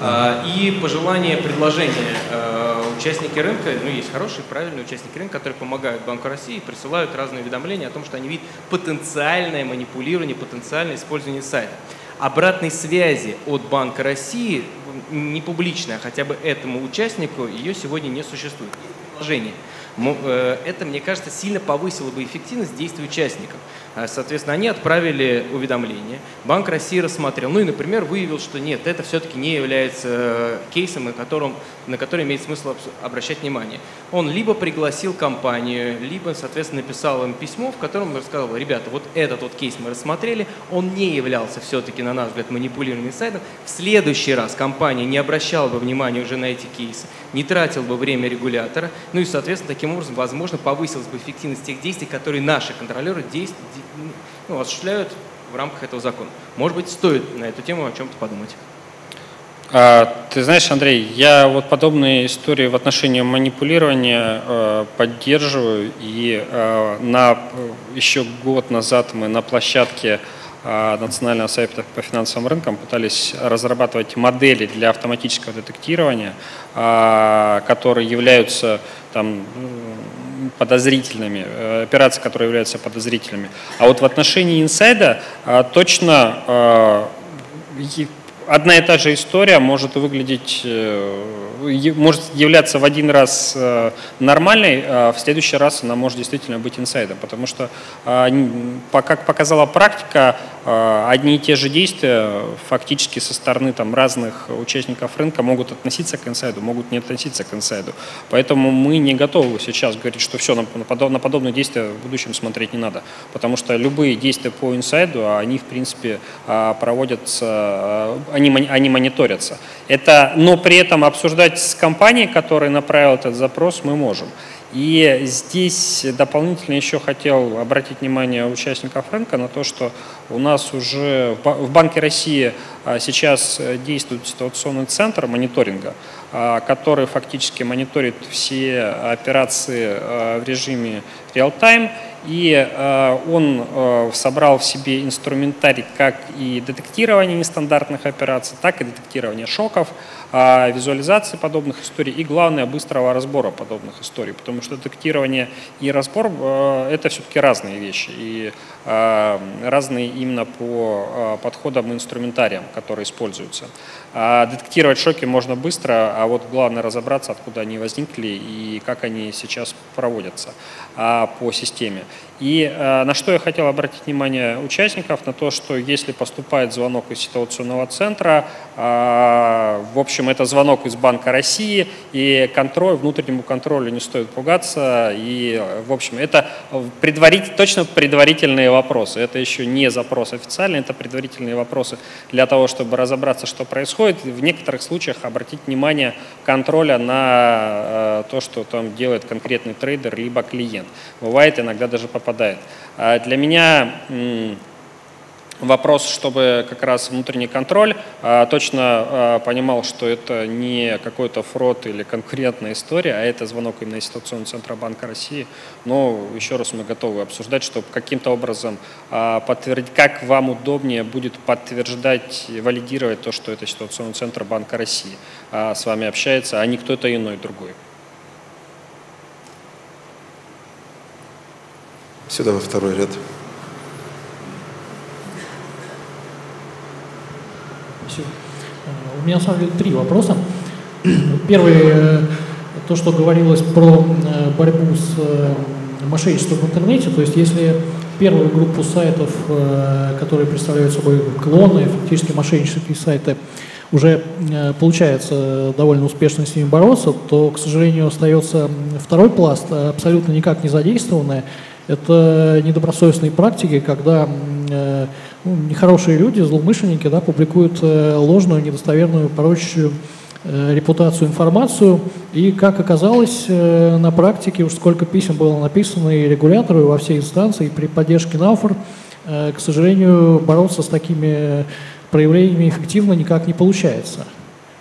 А, и пожелание, предложение а, участники рынка, ну есть хорошие, правильные участники рынка, которые помогают Банку России, присылают разные уведомления о том, что они видят потенциальное манипулирование, потенциальное использование сайта обратной связи от Банка России, не публичная, а хотя бы этому участнику, ее сегодня не существует. Положение. Э, это, мне кажется, сильно повысило бы эффективность действий участников. А, соответственно, они отправили уведомление, Банк России рассмотрел, ну и, например, выявил, что нет, это все-таки не является э, кейсом, на котором, на который имеет смысл обращать внимание. Он либо пригласил компанию, либо, соответственно, написал им письмо, в котором рассказал, ребята, вот этот вот кейс мы рассмотрели, он не являлся все-таки, на наш взгляд, манипулированным сайтом. В следующий раз компания не обращала бы внимания уже на эти кейсы, не тратила бы время регулятора, ну и, соответственно, таким образом, возможно, повысилась бы эффективность тех действий, которые наши контролеры действуют ну, осуществляют в рамках этого закона. Может быть, стоит на эту тему о чем-то подумать. А, ты знаешь, Андрей, я вот подобные истории в отношении манипулирования э, поддерживаю. И э, на, еще год назад мы на площадке э, Национального совета по финансовым рынкам пытались разрабатывать модели для автоматического детектирования, э, которые являются там, подозрительными, э, операции, которые являются подозрительными. А вот в отношении инсайда э, точно э, одна и та же история может выглядеть может являться в один раз э, нормальной, а в следующий раз она может действительно быть инсайдом. Потому что, а, как показала практика, а, одни и те же действия фактически со стороны там, разных участников рынка могут относиться к инсайду, могут не относиться к инсайду. Поэтому мы не готовы сейчас говорить, что все, на подобные действия в будущем смотреть не надо. Потому что любые действия по инсайду, они в принципе проводятся, они, они мониторятся. Это, но при этом обсуждать с компанией, которая направила этот запрос, мы можем. И здесь дополнительно еще хотел обратить внимание участников рынка на то, что у нас уже в Банке России а, сейчас действует ситуационный центр мониторинга, а, который фактически мониторит все операции а, в режиме реал-тайм и э, он э, собрал в себе инструментарий как и детектирование нестандартных операций, так и детектирование шоков, э, визуализации подобных историй и, главное, быстрого разбора подобных историй, потому что детектирование и разбор – это все-таки разные вещи, и разные именно по подходам и инструментариям, которые используются. А детектировать шоки можно быстро, а вот главное разобраться, откуда они возникли и как они сейчас проводятся а, по системе. И э, на что я хотел обратить внимание участников, на то, что если поступает звонок из ситуационного центра, э, в общем, это звонок из Банка России, и контроль, внутреннему контролю не стоит пугаться, и, в общем, это предварить, точно предварительные вопросы. Это еще не запрос официальный, это предварительные вопросы для того, чтобы разобраться, что происходит. В некоторых случаях обратить внимание контроля на э, то, что там делает конкретный трейдер, либо клиент. Бывает иногда даже по попадает. А для меня вопрос, чтобы как раз внутренний контроль а, точно а, понимал, что это не какой-то фрод или конкурентная история, а это звонок именно из ситуационного центра Банка России. Но еще раз мы готовы обсуждать, чтобы каким-то образом подтвердить, как вам удобнее будет подтверждать, валидировать то, что это ситуационный центр Банка России с вами общается, а не кто-то иной другой. Сюда во второй ряд. Спасибо. Э, у меня, на самом деле, три вопроса. Первый, э, то, что говорилось про э, борьбу с мошенничеством в интернете, то есть если первую группу сайтов, которые представляют собой клоны, фактически мошеннические сайты, уже получается довольно успешно с ними бороться, то, к сожалению, остается второй пласт, абсолютно никак не задействованный, это недобросовестные практики, когда ну, нехорошие люди, злоумышленники, да, публикуют э, ложную, недостоверную, порочащую э, репутацию, информацию. И, как оказалось, на практике уж сколько писем было написано и регулятору, и во все инстанции, и при поддержке НАФОР, к сожалению, бороться с такими проявлениями эффективно никак не получается.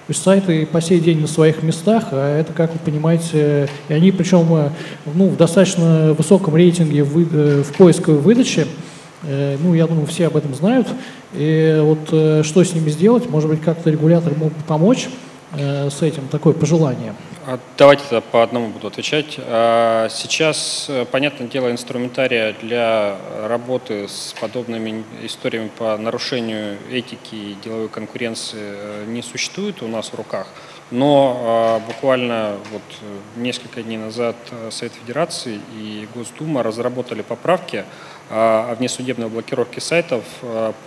То есть сайты по сей день на своих местах, а это, как вы понимаете, и они причем э, ну, в достаточно высоком рейтинге в, э, в поисковой выдаче, э, ну, я думаю, все об этом знают. И вот что с ними сделать, может быть, как-то регулятор мог помочь с этим, такое пожелание. А давайте тогда по одному буду отвечать. А, сейчас, э, понятное дело, инструментария для работы с подобными историями по нарушению этики и деловой конкуренции э, не существует у нас в руках. Но а, буквально вот несколько дней назад э, Совет Федерации и Госдума разработали поправки о внесудебной блокировке сайтов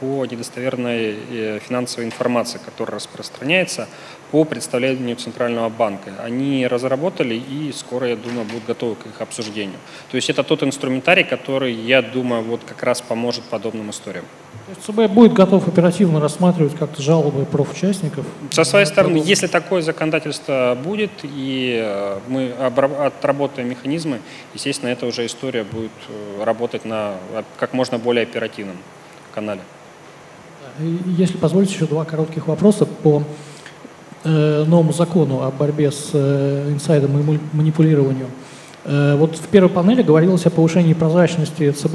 по недостоверной финансовой информации, которая распространяется по представлению Центрального банка. Они разработали и скоро, я думаю, будут готовы к их обсуждению. То есть это тот инструментарий, который, я думаю, вот как раз поможет подобным историям. ЦБ будет готов оперативно рассматривать как-то жалобы профучастников? Со своей стороны, если такое законодательство будет, и э, мы отработаем механизмы, естественно, эта уже история будет э, работать на как можно более оперативном канале. Если позволите, еще два коротких вопроса по Э, новому закону о борьбе с э, инсайдом и манипулированием. Э, вот в первой панели говорилось о повышении прозрачности ЦБ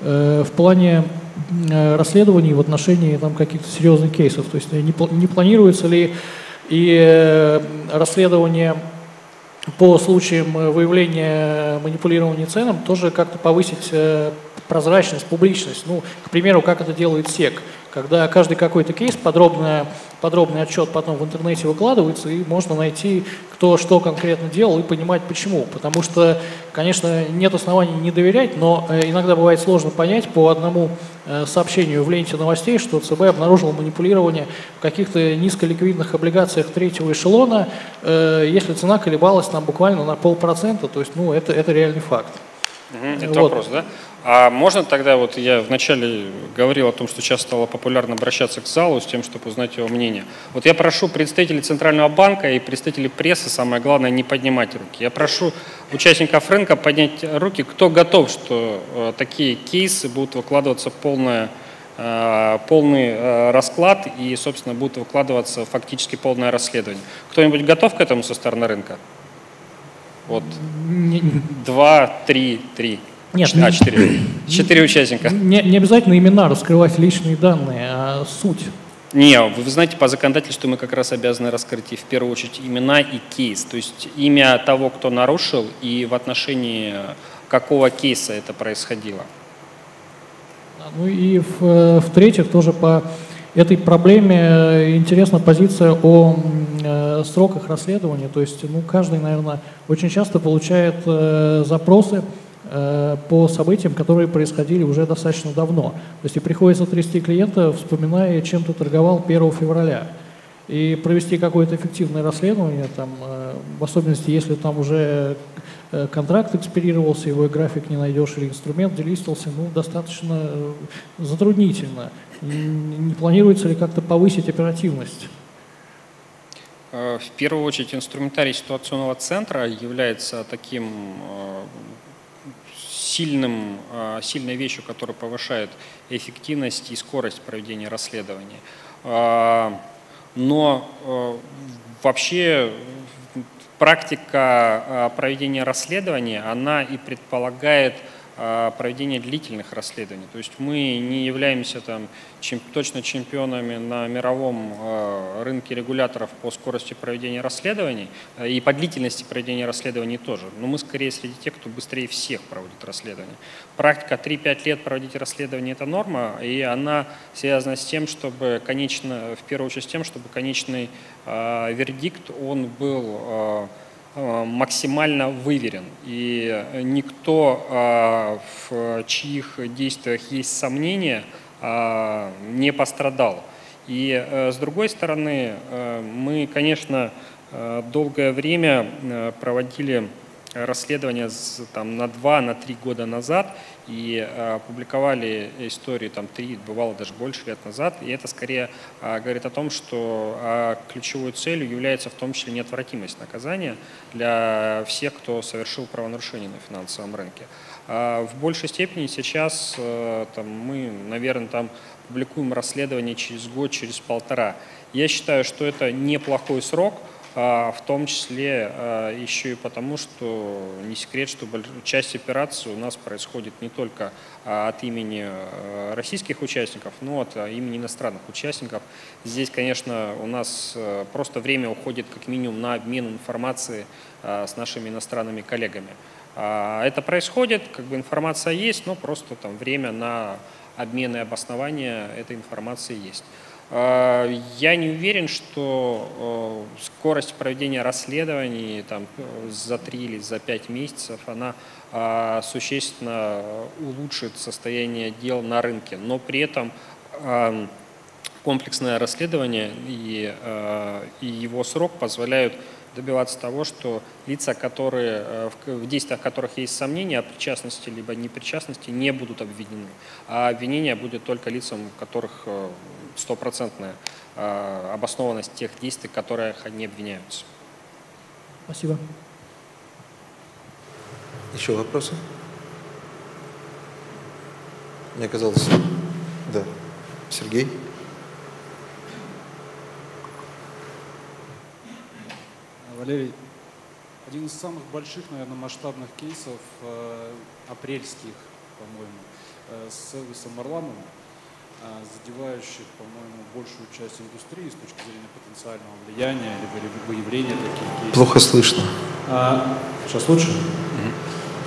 в плане расследований в отношении там, каких-то серьезных кейсов. То есть не планируется ли и расследование по случаям выявления манипулирования ценам тоже как-то повысить прозрачность, публичность. Ну, к примеру, как это делает СЕК когда каждый какой-то кейс, подробный, подробный отчет потом в интернете выкладывается, и можно найти, кто что конкретно делал, и понимать почему. Потому что, конечно, нет оснований не доверять, но э, иногда бывает сложно понять по одному э, сообщению в ленте новостей, что ЦБ обнаружил манипулирование в каких-то низколиквидных облигациях третьего эшелона, э, если цена колебалась там буквально на полпроцента, то есть ну, это, это реальный факт. Угу, это вот. вопрос, да? А можно тогда, вот я вначале говорил о том, что сейчас стало популярно обращаться к залу с тем, чтобы узнать его мнение. Вот я прошу представителей Центрального банка и представителей прессы, самое главное, не поднимать руки. Я прошу участников рынка поднять руки, кто готов, что э, такие кейсы будут выкладываться полное э, полный э, расклад и, собственно, будет выкладываться фактически полное расследование. Кто-нибудь готов к этому со стороны рынка? Вот. Два, три, три. Нет, а, четыре. Четыре участника. Не, не обязательно имена раскрывать личные данные, а суть. Не, вы знаете, по законодательству мы как раз обязаны раскрыть и в первую очередь имена и кейс. То есть имя того, кто нарушил, и в отношении какого кейса это происходило. Ну и в, в-третьих, тоже по этой проблеме э, интересна позиция о э, сроках расследования. То есть ну, каждый, наверное, очень часто получает э, запросы э, по событиям, которые происходили уже достаточно давно. То есть и приходится трясти клиента, вспоминая, чем ты торговал 1 февраля. И провести какое-то эффективное расследование, там, э, в особенности, если там уже э, контракт экспирировался, его график не найдешь, или инструмент делистился, ну, достаточно э, затруднительно. Не планируется ли как-то повысить оперативность? Э, в первую очередь инструментарий ситуационного центра является таким э, сильным, э, сильной вещью, которая повышает эффективность и скорость проведения расследований. Но вообще практика проведения расследования, она и предполагает а, проведения длительных расследований. То есть мы не являемся там чем, точно чемпионами на мировом э, рынке регуляторов по скорости проведения расследований э, и по длительности проведения расследований тоже. Но мы скорее среди тех, кто быстрее всех проводит расследование. Практика 3-5 лет проводить расследование – это норма, и она связана с тем, чтобы конечно, в первую очередь с тем, чтобы конечный э, вердикт, он был максимально выверен. И никто, э, в чьих действиях есть сомнения, э, не пострадал. И с другой стороны, мы, конечно, долгое время проводили расследования там, на два, на три года назад и э, публиковали истории там три, бывало даже больше лет назад. И это скорее э, говорит о том, что э, ключевой целью является в том числе неотвратимость наказания для всех, кто совершил правонарушение на финансовом рынке. А в большей степени сейчас э, там, мы, наверное, там публикуем расследование через год, через полтора. Я считаю, что это неплохой срок – в том числе а, еще и потому, что не секрет, что часть операций у нас происходит не только а, от имени российских участников, но от имени иностранных участников. Здесь, конечно, у нас просто время уходит как минимум на обмен информацией с нашими иностранными коллегами. Это происходит, как бы информация есть, но просто там время на обмен и обоснование этой информации есть. А, я не уверен, что э, скорость проведения расследований там, за три или за пять месяцев она а, существенно улучшит состояние дел на рынке, но при этом комплексное расследование и, э, и его срок позволяют добиваться того, что лица, которые, э, в действиях которых есть сомнения о причастности либо непричастности, не будут обвинены. А обвинение будет только лицам, у которых э, стопроцентная э, обоснованность тех действий, которые они обвиняются. Спасибо. Еще вопросы? Мне казалось, да. Сергей? Валерий, один из самых больших, наверное, масштабных кейсов э, апрельских, по-моему, э, с Элвисом Марламовым, э, задевающих, по-моему, большую часть индустрии с точки зрения потенциального влияния или выявления таких кейсов. Плохо слышно. А, сейчас лучше?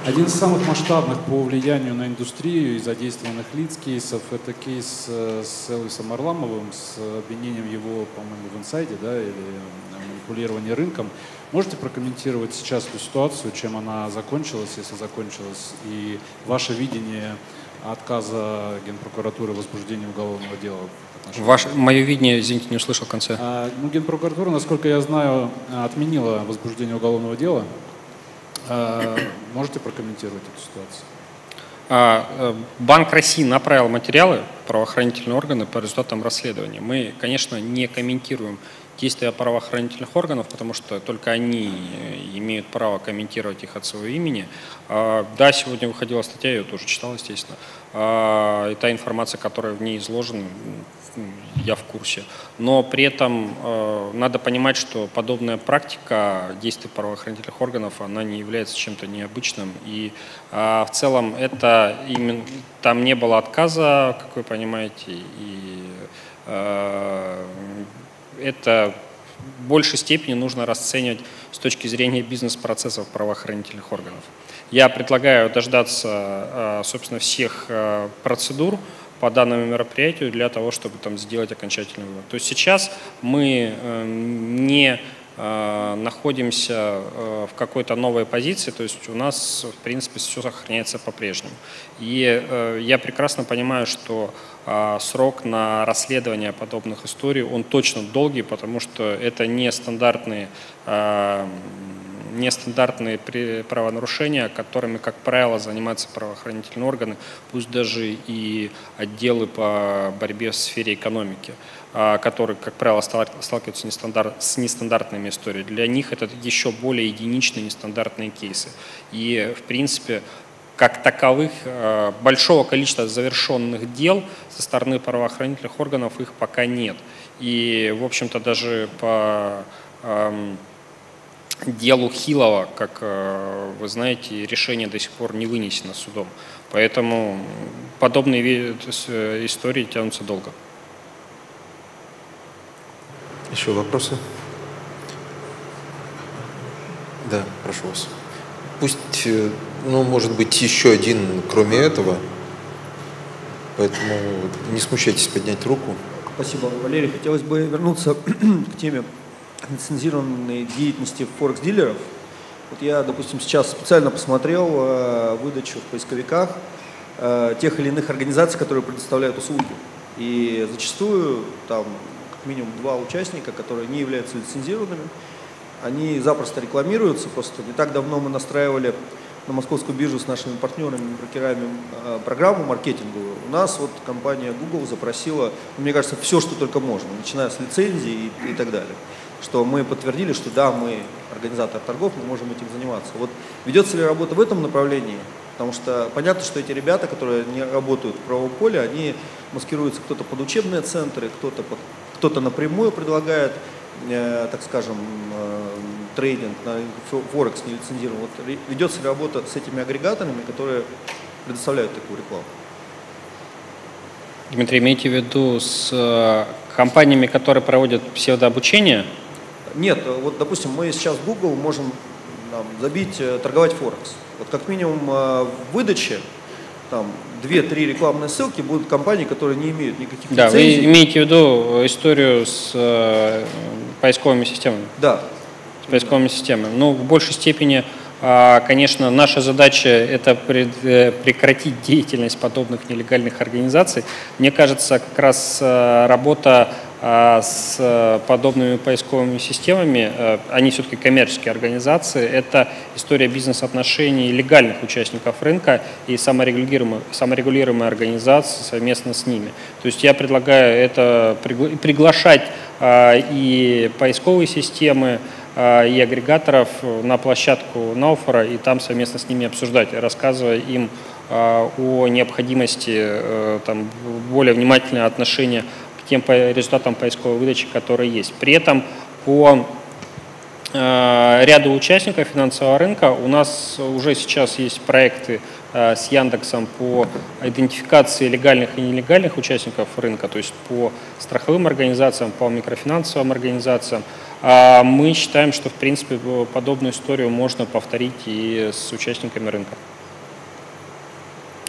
Один из самых масштабных по влиянию на индустрию и задействованных лиц кейсов – это кейс э, с Элвисом Арламовым, с обвинением его, по-моему, в инсайде, да, или манипулировании рынком. Можете прокомментировать сейчас эту ситуацию, чем она закончилась, если закончилась, и ваше видение отказа Генпрокуратуры в возбуждении уголовного дела? Ваше, мое видение, извините, не услышал в конце. А, ну, Генпрокуратура, насколько я знаю, отменила возбуждение уголовного дела. А, можете прокомментировать эту ситуацию? А, э, Банк России направил материалы в правоохранительные органы по результатам расследования. Мы, конечно, не комментируем действия правоохранительных органов, потому что только они имеют право комментировать их от своего имени. А, да, сегодня выходила статья, я ее тоже читал, естественно. А, и та информация, которая в ней изложена, я в курсе. Но при этом э, надо понимать, что подобная практика действий правоохранительных органов, она не является чем-то необычным. И э, в целом это именно, там не было отказа, как вы понимаете, и э, это в большей степени нужно расценивать с точки зрения бизнес-процессов правоохранительных органов. Я предлагаю дождаться, э, собственно, всех э, процедур, по данному мероприятию для того, чтобы там сделать окончательный вывод. То есть сейчас мы эм, не э, находимся в какой-то новой позиции, то есть у нас, в принципе, все сохраняется по-прежнему. И я прекрасно понимаю, что срок на расследование подобных историй, он точно долгий, потому что это не стандартные нестандартные правонарушения, которыми, как правило, занимаются правоохранительные органы, пусть даже и отделы по борьбе в сфере экономики, а, которые, как правило, сталкиваются с нестандартными историями. Для них это еще более единичные нестандартные кейсы. И, в принципе, как таковых а, большого количества завершенных дел со стороны правоохранительных органов их пока нет. И, в общем-то, даже по делу Хилова, как э, вы знаете, решение до сих пор не вынесено судом. Поэтому подобные э, истории тянутся долго. Еще вопросы? Да, прошу вас. Пусть, э, ну, может быть, еще один, кроме этого. Поэтому не смущайтесь поднять руку. Спасибо, Валерий. Хотелось бы вернуться к теме лицензированной деятельности форекс-дилеров. Вот я, допустим, сейчас специально посмотрел э, выдачу в поисковиках э, тех или иных организаций, которые предоставляют услуги. И зачастую там как минимум два участника, которые не являются лицензированными, они запросто рекламируются. Просто не так давно мы настраивали на московскую биржу с нашими партнерами, брокерами э, программу маркетинговую. У нас вот компания Google запросила, мне кажется, все, что только можно, начиная с лицензии и, и так далее что мы подтвердили, что да, мы организатор торгов, мы можем этим заниматься. Вот ведется ли работа в этом направлении? Потому что понятно, что эти ребята, которые не работают в правом поле, они маскируются кто-то под учебные центры, кто-то под, кто-то напрямую предлагает, э, так скажем, э, трейдинг на Форекс не лицензирован. Вот ведется ли работа с этими агрегаторами, которые предоставляют такую рекламу? Дмитрий, имейте в виду с э, компаниями, которые проводят псевдообучение, нет, вот, допустим, мы сейчас в Google можем там, забить э, торговать Форекс. Вот как минимум э, в выдаче там две-три рекламные ссылки будут компании, которые не имеют никаких да, лицензий. вы имеете в виду историю с э, поисковыми системами? Да. С поисковыми да. системами. Ну, в большей степени, э, конечно, наша задача – это пред, э, прекратить деятельность подобных нелегальных организаций. Мне кажется, как раз э, работа а с э, подобными поисковыми системами, э, они все-таки коммерческие организации, это история бизнес-отношений легальных участников рынка и саморегулируемые, саморегулируемые организации совместно с ними. То есть я предлагаю это приглашать а, и поисковые системы, а, и агрегаторов на площадку Науфора и там совместно с ними обсуждать, рассказывая им о необходимости э, там, более внимательного отношения тем результатам поисковой выдачи, которые есть. При этом по э, ряду участников финансового рынка у нас уже сейчас есть проекты э, с Яндексом по идентификации легальных и нелегальных участников рынка, то есть по страховым организациям, по микрофинансовым организациям. А мы считаем, что в принципе подобную историю можно повторить и с участниками рынка.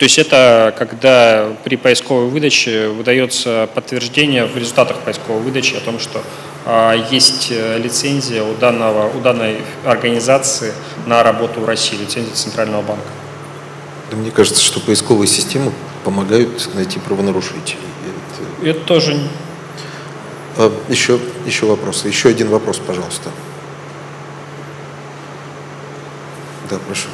То есть это когда при поисковой выдаче выдается подтверждение в результатах поисковой выдачи о том, что а, есть э, лицензия у, данного, у данной организации на работу в России, лицензия Центрального банка. Да мне кажется, что поисковые системы помогают найти правонарушителей. Это, это тоже... А, еще, еще вопросы. Еще один вопрос, пожалуйста. Да, прошу.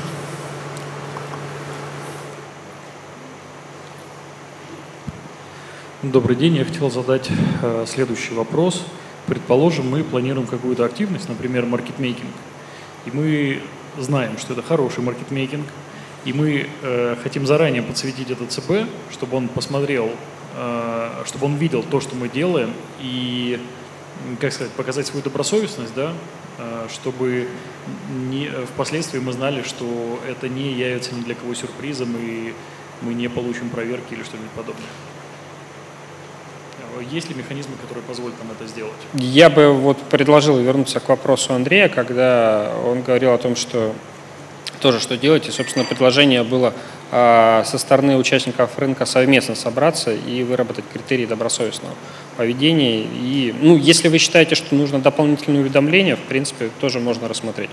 Добрый день. Я хотел задать э, следующий вопрос. предположим, мы планируем какую-то активность, например, маркетмейкинг, и мы знаем, что это хороший маркетмейкинг, и мы э, хотим заранее подсветить этот ЦБ, чтобы он посмотрел, э, чтобы он видел то, что мы делаем, и, как сказать, показать свою добросовестность, да, э, чтобы не, впоследствии мы знали, что это не явится ни для кого сюрпризом, и мы не получим проверки или что-нибудь подобное. Есть ли механизмы, которые позволят нам это сделать? Я бы вот предложил вернуться к вопросу Андрея, когда он говорил о том, что тоже что делать. И, собственно, предложение было э, со стороны участников рынка совместно собраться и выработать критерии добросовестного поведения. И, ну, если вы считаете, что нужно дополнительные уведомления, в принципе, тоже можно рассмотреть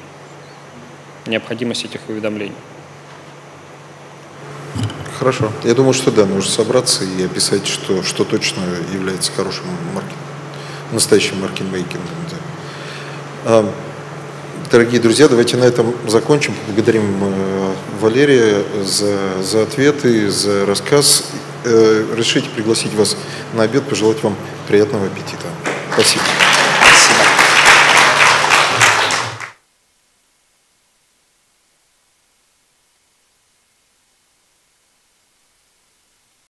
необходимость этих уведомлений. Хорошо. Я думаю, что да, нужно собраться и описать, что, что точно является хорошим маркет, настоящим маркетмейкингом. Да. Дорогие друзья, давайте на этом закончим. Благодарим э, Валерия за, за ответы, за рассказ. Э, решите пригласить вас на обед, пожелать вам приятного аппетита. Спасибо.